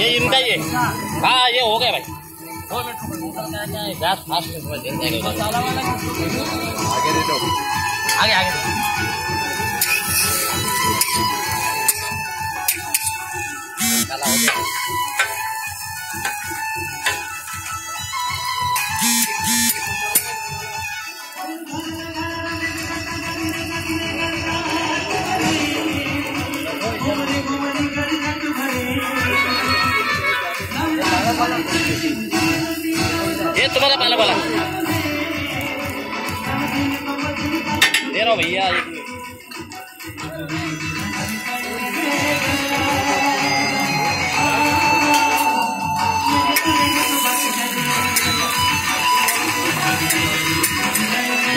ये इनका ये। हाँ ये हो गया भाई। दो मिनट गैस फास्ट आगे आगे हो गया। ये तुम्हारा पाला वाला दे रहा हूँ भैया एक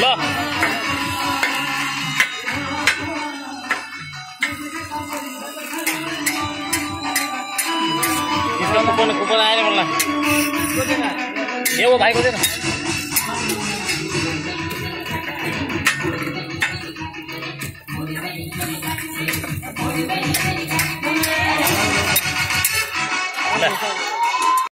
लो कूपन कूपन आया नहीं बोलना ये वो भाई को देना ले।